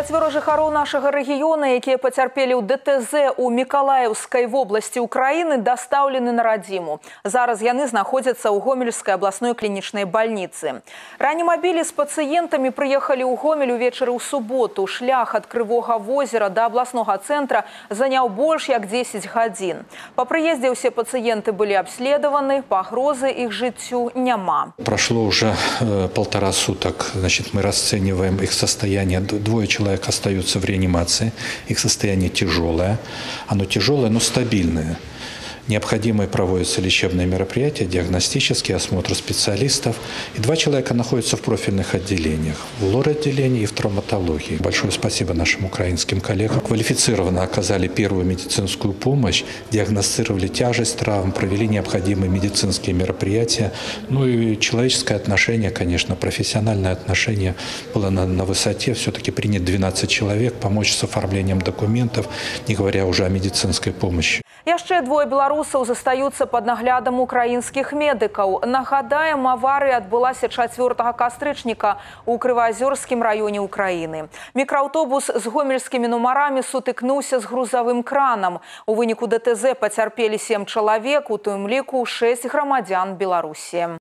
Чацвёра жыхароў нашага рэгіёна, якія пацярпелі ў ДТЗ у Мікалаеўскай вобласці ўкраіны, дастаўлены на радзіму. Зараз яны знаходзяцца ў гомельскай абласной клінічнай бальніцы. Ранімабілі з пацыентамі прыехалі ў гомель увечары ў суботу. Шлях ад крывога возера да абласнога цэнтра заняў больш як 10 гадзін. Па прыездзе ўсе пацыенты былі абследаваны, пагрозы іх жыццю няма. Прошло уже э, полтора суток, значит, мы расцениваем их состояние. Двое человек остаются в реанимации, их состояние тяжелое. Оно тяжелое, но стабильное. Необходимые проводятся лечебные мероприятия, диагностический осмотр специалистов. И два человека находятся в профильных отделениях, в лор-отделении и в травматологии. Большое спасибо нашим украинским коллегам. Квалифицированно оказали первую медицинскую помощь, диагностировали тяжесть травм, провели необходимые медицинские мероприятия. Ну и человеческое отношение, конечно, профессиональное отношение было на, на высоте. Все-таки принят 12 человек, помочь с оформлением документов, не говоря уже о медицинской помощи. Яшчэ двое беларусаў застаюцца пад наглядам украінскіх медыкаў. Нагадаем, аварыя адбылася 4 кастрычніка ў крываазёрскім раёне ўкраіны. Мікрааўтобус з гомельскімі нумарамі сутыкнуўся з грузавым кранам. У выніку ДТЗ пацярпелі сем чалавек, у тым ліку 6 грамадзян Беларусі.